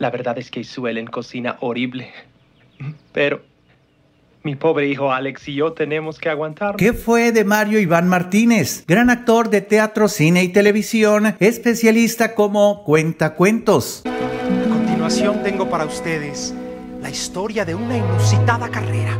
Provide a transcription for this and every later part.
La verdad es que suelen cocina horrible. Pero mi pobre hijo Alex y yo tenemos que aguantar. ¿Qué fue de Mario Iván Martínez? Gran actor de teatro, cine y televisión, especialista como cuentacuentos. A continuación tengo para ustedes la historia de una inusitada carrera.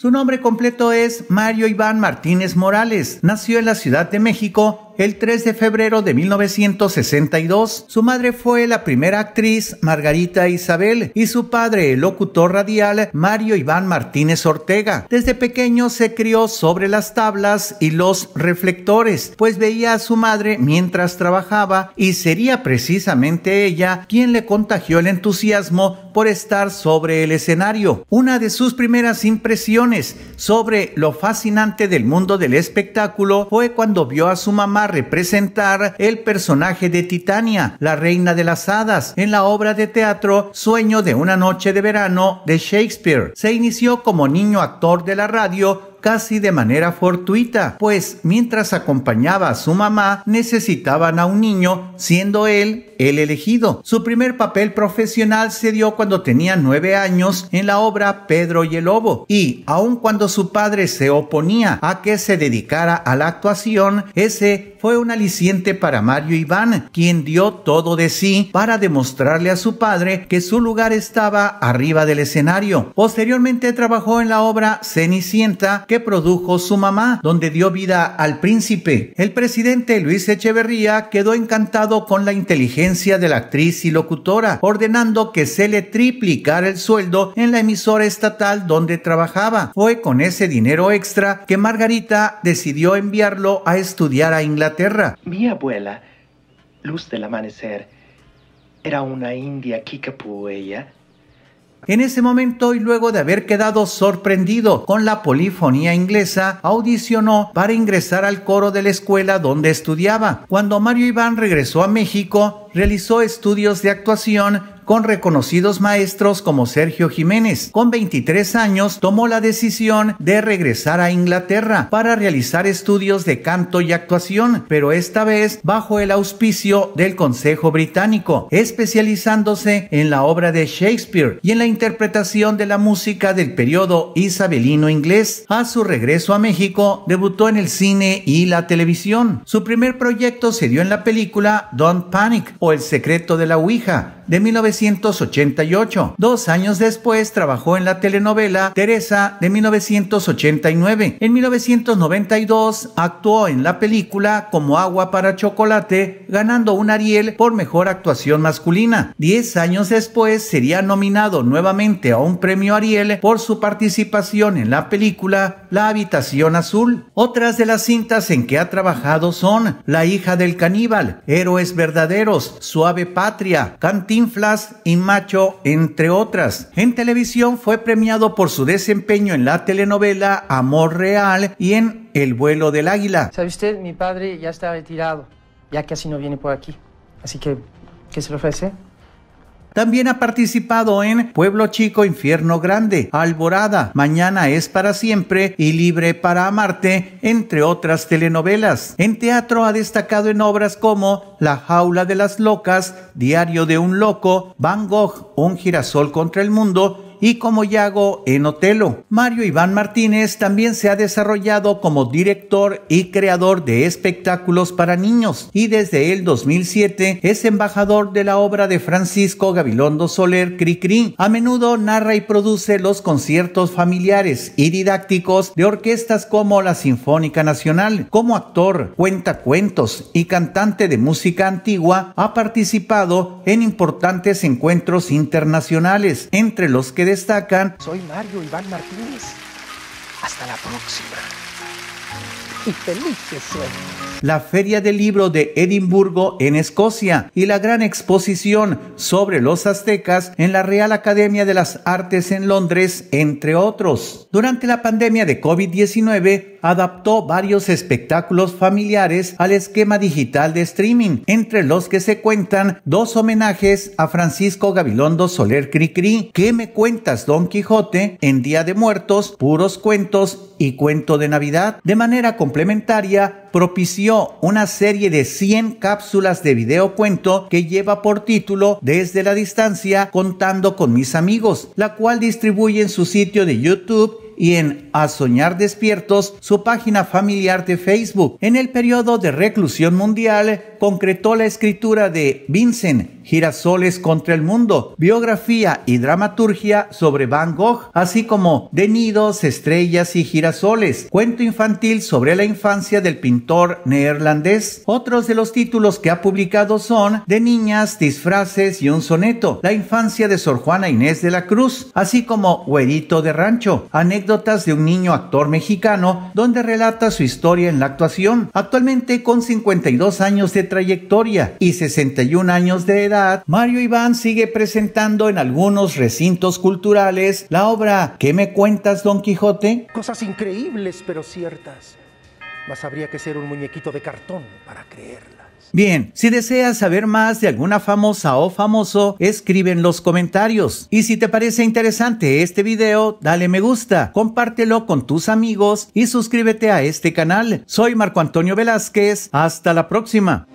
Su nombre completo es Mario Iván Martínez Morales. Nació en la Ciudad de México el 3 de febrero de 1962. Su madre fue la primera actriz Margarita Isabel y su padre el locutor radial Mario Iván Martínez Ortega. Desde pequeño se crió sobre las tablas y los reflectores, pues veía a su madre mientras trabajaba y sería precisamente ella quien le contagió el entusiasmo por estar sobre el escenario. Una de sus primeras impresiones sobre lo fascinante del mundo del espectáculo fue cuando vio a su mamá representar el personaje de Titania, la reina de las hadas, en la obra de teatro Sueño de una noche de verano de Shakespeare. Se inició como niño actor de la radio casi de manera fortuita, pues mientras acompañaba a su mamá necesitaban a un niño, siendo él el elegido. Su primer papel profesional se dio cuando tenía nueve años en la obra Pedro y el Lobo, y aun cuando su padre se oponía a que se dedicara a la actuación, ese fue un aliciente para Mario Iván, quien dio todo de sí para demostrarle a su padre que su lugar estaba arriba del escenario. Posteriormente trabajó en la obra Cenicienta que produjo su mamá, donde dio vida al príncipe. El presidente Luis Echeverría quedó encantado con la inteligencia de la actriz y locutora, ordenando que se le triplicara el sueldo en la emisora estatal donde trabajaba. Fue con ese dinero extra que Margarita decidió enviarlo a estudiar a Inglaterra mi abuela, Luz del Amanecer, era una india Kickapoo ella. En ese momento y luego de haber quedado sorprendido con la polifonía inglesa, audicionó para ingresar al coro de la escuela donde estudiaba. Cuando Mario Iván regresó a México, realizó estudios de actuación con reconocidos maestros como Sergio Jiménez. Con 23 años tomó la decisión de regresar a Inglaterra para realizar estudios de canto y actuación, pero esta vez bajo el auspicio del Consejo Británico, especializándose en la obra de Shakespeare y en la interpretación de la música del periodo isabelino inglés. A su regreso a México, debutó en el cine y la televisión. Su primer proyecto se dio en la película Don't Panic o El secreto de la Ouija de 1988. Dos años después trabajó en la telenovela Teresa de 1989. En 1992 actuó en la película Como agua para chocolate, ganando un Ariel por mejor actuación masculina. Diez años después sería nominado nuevamente a un premio Ariel por su participación en la película La habitación azul. Otras de las cintas en que ha trabajado son La hija del caníbal, Héroes verdaderos, Suave patria, Cantín Y Macho, entre otras. En televisión fue premiado por su desempeño en la telenovela Amor Real y en El vuelo del águila. ¿Sabe usted? Mi padre ya está retirado, ya casi no viene por aquí. Así que, ¿qué se le ofrece? También ha participado en Pueblo Chico, Infierno Grande, Alborada, Mañana es para siempre y Libre para amarte, entre otras telenovelas. En teatro ha destacado en obras como La jaula de las locas, Diario de un loco, Van Gogh, Un girasol contra el mundo y como Yago en Otelo. Mario Iván Martínez también se ha desarrollado como director y creador de espectáculos para niños y desde el 2007 es embajador de la obra de Francisco Gabilondo Soler Cricri. A menudo narra y produce los conciertos familiares y didácticos de orquestas como la Sinfónica Nacional. Como actor, cuenta cuentos y cantante de música antigua, ha participado en importantes encuentros internacionales, entre los que destacan. Soy Mario Iván Martínez. Hasta la próxima. La Feria del Libro de Edimburgo en Escocia y la gran exposición sobre los aztecas en la Real Academia de las Artes en Londres, entre otros. Durante la pandemia de COVID-19, adaptó varios espectáculos familiares al esquema digital de streaming, entre los que se cuentan dos homenajes a Francisco Gabilondo Soler Cricri, ¿Qué me cuentas Don Quijote? En Día de Muertos, puros cuentos y cuento de Navidad. De manera complementaria, propició una serie de 100 cápsulas de video cuento que lleva por título Desde la distancia contando con mis amigos, la cual distribuye en su sitio de YouTube y en A Soñar Despiertos, su página familiar de Facebook. En el periodo de reclusión mundial, concretó la escritura de Vincent, Girasoles contra el Mundo, biografía y dramaturgia sobre Van Gogh, así como De Nidos, Estrellas y Girasoles, cuento infantil sobre la infancia del pintor neerlandés. Otros de los títulos que ha publicado son De Niñas, Disfraces y un soneto, La infancia de Sor Juana Inés de la Cruz, así como Huerito de Rancho, anécdotas de un niño actor mexicano, donde relata su historia en la actuación. Actualmente con 52 años de trayectoria y 61 años de edad, Mario Iván sigue presentando en algunos recintos culturales la obra ¿Qué me cuentas, Don Quijote? Cosas increíbles pero ciertas. Mas habría que ser un muñequito de cartón para creerlas. Bien, si deseas saber más de alguna famosa o famoso, escribe en los comentarios. Y si te parece interesante este video, dale me gusta, compártelo con tus amigos y suscríbete a este canal. Soy Marco Antonio Velázquez. Hasta la próxima.